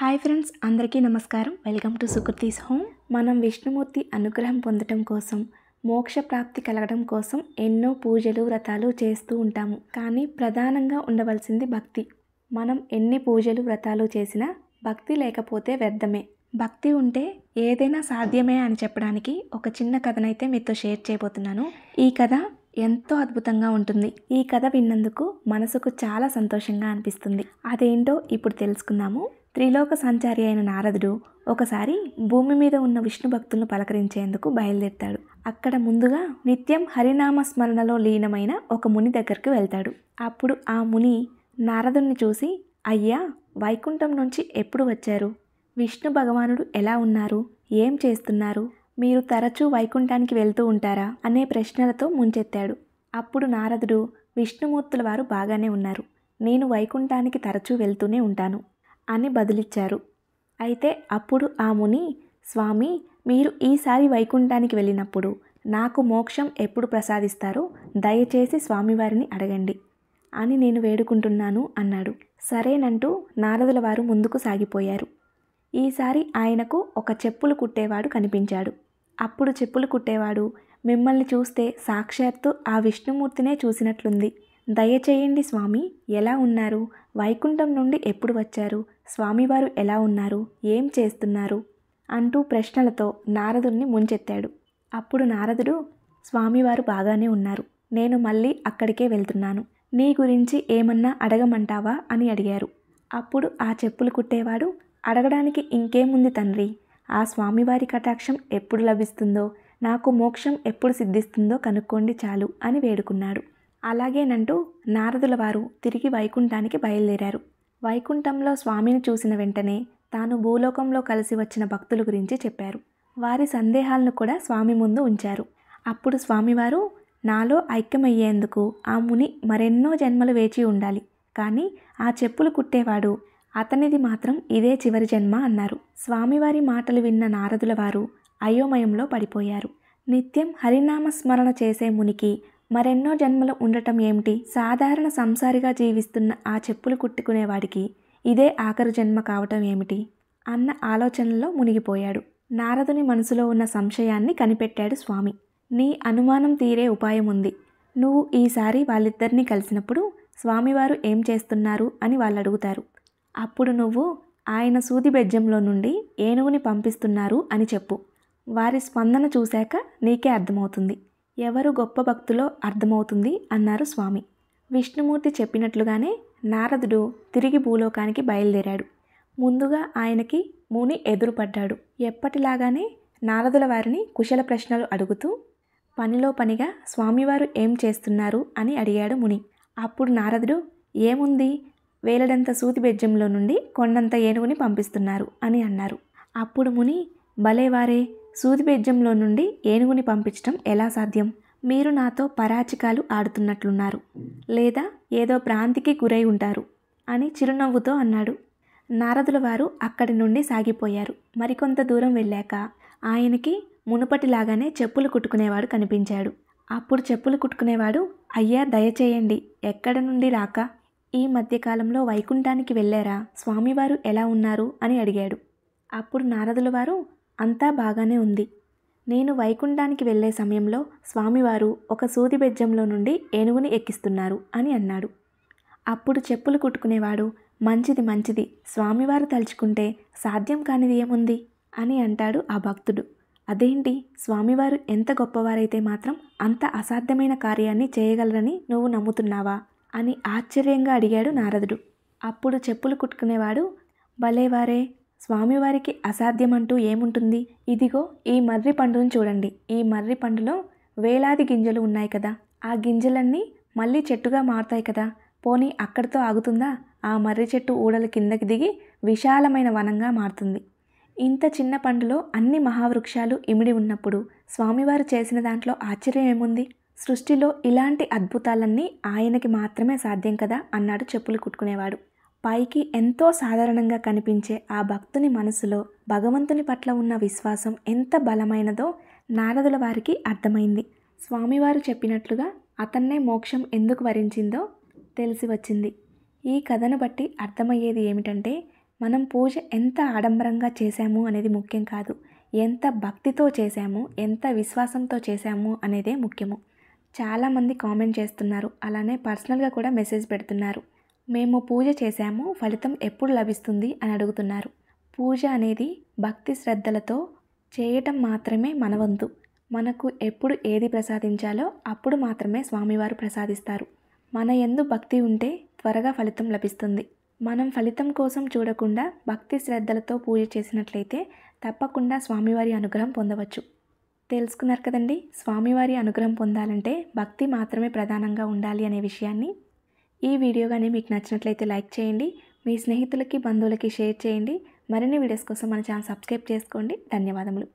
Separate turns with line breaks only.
Hi friends అందరికీ నమస్కారం. Welcome to Sukriti's home. మనం విష్ణుమూర్తి అనుగ్రహం పొందటం కోసం మోక్ష ప్రాప్తి కలగడం కోసం ఎన్నో పూజలు వ్రతాలు చేస్తూ ఉంటాము. కానీ ప్రధానంగా ఉండవలసింది భక్తి. మనం ఎన్ని పూజలు వ్రతాలు చేసినా భక్తి లేకపోతే వ్యర్థమే. భక్తి ఉంటే ఏదైనా సాధ్యమే అని చెప్పడానికి ఒక చిన్న కథనైతే మీతో షేర్ చేయబోతున్నాను. ఈ కథ ఎంతో అద్భుతంగా ఉంటుంది. ఈ కథ విన్నందుకు మనసుకు చాలా సంతోషంగా అనిపిస్తుంది. అదేంటో ఇప్పుడు తెలుసుకుందాము. త్రిలోక సంచారి అయిన నారదుడు ఒకసారి భూమి మీద ఉన్న విష్ణు భక్తులను పలకరించేందుకు బయలుదేరుతాడు. అక్కడ ముందుగా నిత్యం హరినామ స్మరణలో లీనమైన ఒక ముని దగ్గరికి వెళ్తాడు. అప్పుడు ఆ ముని నారదుని చూసి అయ్యా వైకుంఠం నుంచి ఎప్పుడు వచ్చారు? విష్ణు భగవానుడు ఎలా ఉన్నారు? ఏం చేస్తున్నారు? మీరు తరచూ వైకుంఠానికి వెళ్తూ ఉంటారా? అనే ప్రశ్నలతో ముంచెత్తాడు. అప్పుడు నారదుడు విష్ణుమూర్తుల వారు బాగానే ఉన్నారు. నేను వైకుంఠానికి తరచూ వెళ్తూనే ఉంటాను. అని బదులిచ్చారు. అయితే అప్పుడు ఆ ముని స్వామి మీరు ఈసారి వైకుంఠానికి వెళ్ళినప్పుడు నాకు మోక్షం ఎప్పుడు ప్రసాదిస్తారో? దయచేసి స్వామివారిని అడగండి అని నేను వేడుకుంటున్నాను అన్నాడు. సరేనంటూ నారదుల వారు ముందుకు సాగిపోయారు. ఈసారి ఆయనకు ఒక చెప్పులు కుట్టేవాడు కనిపించాడు. అప్పుడు చెప్పులు కుట్టేవాడు మిమ్మల్ని చూస్తే సాక్షాత్తు ఆ విష్ణుమూర్తినే చూసినట్లుంది. దయచేయండి స్వామి ఎలా ఉన్నారు? వైకుంఠం నుండి ఎప్పుడు వచ్చారు? స్వామివారు ఎలా ఉన్నారు? ఏం చేస్తున్నారు? అంటూ ప్రశ్నలతో నారదుణ్ణి ముంచెత్తాడు. అప్పుడు నారదుడు స్వామివారు బాగానే ఉన్నారు. నేను మళ్ళీ అక్కడికే వెళ్తున్నాను. నీ గురించి ఏమన్నా అడగమంటావా? అని అడిగారు. అప్పుడు ఆ చెప్పులు కుట్టేవాడు అడగడానికి ఇంకేముంది తండ్రి? ఆ స్వామివారి కటాక్షం ఎప్పుడు లభిస్తుందో నాకు మోక్షం ఎప్పుడు సిద్ధిస్తుందో కనుక్కోండి చాలు అని వేడుకున్నాడు. అలాగేనంటూ నారదుల వారు తిరిగి వైకుంఠానికి బయలుదేరారు. వైకుంఠంలో స్వామిని చూసిన వెంటనే తాను భూలోకంలో కలిసి వచ్చిన భక్తుల గురించి చెప్పారు. వారి సందేహాలను కూడా స్వామి ముందు ఉంచారు. అప్పుడు స్వామివారు నాలో ఐక్యమయ్యేందుకు ఆ ముని మరెన్నో జన్మలు వేచి ఉండాలి. కానీ ఆ చెప్పులు కుట్టేవాడు అతనిది మాత్రం ఇదే చివరి జన్మ అన్నారు. స్వామివారి మాటలు విన్న నారదుల వారు అయోమయంలో పడిపోయారు. నిత్యం హరినామస్మరణ చేసే మునికి మరెన్నో జన్మలు ఉండటం ఏమిటి? సాధారణ సంసారిగా జీవిస్తున్న ఆ చెప్పులు కుట్టుకునేవాడికి ఇదే ఆఖరు జన్మ కావటం ఏమిటి? అన్న ఆలోచనలో మునిగిపోయాడు. నారదుని మనసులో ఉన్న సంశయాన్ని కనిపెట్టాడు స్వామి. నీ అనుమానం తీరే ఉపాయం ఉంది. నువ్వు ఈసారి వాళ్ళిద్దరినీ కలిసినప్పుడు స్వామివారు ఏం చేస్తున్నారు అని వాళ్ళు అడుగుతారు అప్పుడు నువ్వు ఆయన సూది బెజ్జంలో నుండి ఏనుగుని పంపిస్తున్నారు అని చెప్పు. వారి స్పందన చూశాక నీకే అర్థమవుతుంది. ఎవరు గొప్ప భక్తులో అర్థమవుతుంది అన్నారు స్వామి. విష్ణుమూర్తి చెప్పినట్లుగానే నారదుడు తిరిగి భూలోకానికి బయలుదేరాడు. ముందుగా ఆయనకి ముని ఎదురుపడ్డాడు. ఎప్పటిలాగానే నారదుల వారిని కుశల ప్రశ్నలు అడుగుతూ పనిలో పనిగా స్వామివారు ఏం చేస్తున్నారు అని అడిగాడు ముని. అప్పుడు నారదుడు ఏముంది? వేలడంత సూతి బెజ్జంలో నుండి కొండంత ఏనుగుని పంపిస్తున్నారు అని అన్నారు. అప్పుడు ముని భలేవారే సూది నుండి ఏనుగుని పంపించటం ఎలా సాధ్యం? మీరు నాతో పరాచికాలు ఆడుతున్నట్లున్నారు. లేదా ఏదో భ్రాంతికి గురై ఉంటారు అని చిరునవ్వుతో అన్నాడు. నారదుల వారు అక్కడి నుండి సాగిపోయారు. మరికొంత దూరం వెళ్ళాక ఆయనకి మునుపటిలాగానే చెప్పులు కుట్టుకునేవాడు కనిపించాడు. అప్పుడు చెప్పులు కుట్టుకునేవాడు అయ్యా దయచేయండి ఎక్కడ నుండి రాక? ఈ మధ్యకాలంలో వైకుంఠానికి వెళ్ళారా? స్వామివారు ఎలా ఉన్నారు? అని అడిగాడు. అప్పుడు నారదుల వారు అంతా బాగానే ఉంది. నేను వైకుంఠానికి వెళ్ళే సమయంలో స్వామివారు ఒక సూది బెజ్జంలో నుండి ఏనుగుని ఎక్కిస్తున్నారు అని అన్నాడు. అప్పుడు చెప్పులు కుట్టుకునేవాడు మంచిది మంచిది స్వామివారు తలుచుకుంటే సాధ్యం కానిది ఏముంది? అని అంటాడు ఆ భక్తుడు. అదేంటి? స్వామివారు ఎంత గొప్పవారైతే మాత్రం అంత అసాధ్యమైన కార్యాన్ని చేయగలరని నువ్వు నమ్ముతున్నావా? అని ఆశ్చర్యంగా అడిగాడు నారదుడు. అప్పుడు చెప్పులు కుట్టుకునేవాడు భలేవారే స్వామివారికి అసాధ్యమంటూ ఏముంటుంది? ఇదిగో ఈ మర్రి పండును చూడండి. ఈ మర్రి పండులో వేలాది గింజలు ఉన్నాయి కదా. ఆ గింజలన్నీ మళ్ళీ చెట్టుగా మారుతాయి కదా. పోనీ అక్కడితో ఆగుతుందా? ఆ మర్రి చెట్టు ఊడల కిందకి దిగి విశాలమైన వనంగా మారుతుంది. ఇంత చిన్న పండులో అన్ని మహావృక్షాలు ఇమిడి ఉన్నప్పుడు స్వామివారు చేసిన దాంట్లో ఆశ్చర్యం ఏముంది? సృష్టిలో ఇలాంటి అద్భుతాలన్నీ ఆయనకి మాత్రమే సాధ్యం కదా అన్నాడు చెప్పులు కుట్టుకునేవాడు. పైకి ఎంతో సాధారణంగా కనిపించే ఆ భక్తుని మనసులో భగవంతుని పట్ల ఉన్న విశ్వాసం ఎంత బలమైనదో నారదుల వారికి అర్థమైంది. స్వామివారు చెప్పినట్లుగా అతన్నే మోక్షం ఎందుకు వరించిందో తెలిసి వచ్చింది. ఈ కథను బట్టి అర్థమయ్యేది ఏమిటంటే మనం పూజ ఎంత ఆడంబరంగా చేశాము అనేది ముఖ్యం కాదు. ఎంత భక్తితో చేశాము ఎంత విశ్వాసంతో చేశాము అనేదే ముఖ్యము. చాలామంది కామెంట్ చేస్తున్నారు. అలానే పర్సనల్గా కూడా మెసేజ్ పెడుతున్నారు. మేము పూజ చేశాము ఫలితం ఎప్పుడు లభిస్తుంది అని అడుగుతున్నారు. పూజ అనేది భక్తి శ్రద్ధలతో చేయటం మాత్రమే మన వంతు. మనకు ఎప్పుడు ఏది ప్రసాదించాలో అప్పుడు మాత్రమే స్వామివారు ప్రసాదిస్తారు. మన ఎందు భక్తి ఉంటే త్వరగా ఫలితం లభిస్తుంది. మనం ఫలితం కోసం చూడకుండా భక్తి శ్రద్ధలతో పూజ చేసినట్లయితే తప్పకుండా స్వామివారి అనుగ్రహం పొందవచ్చు. తెలుసుకున్నారు కదండి స్వామివారి అనుగ్రహం పొందాలంటే భక్తి మాత్రమే ప్రధానంగా ఉండాలి అనే విషయాన్ని ఈ వీడియో కానీ మీకు నచ్చినట్లయితే లైక్ చేయండి. మీ స్నేహితులకి బంధువులకి షేర్ చేయండి. మరిన్ని వీడియోస్ కోసం మన ఛానల్ సబ్స్క్రైబ్ చేసుకోండి. ధన్యవాదములు.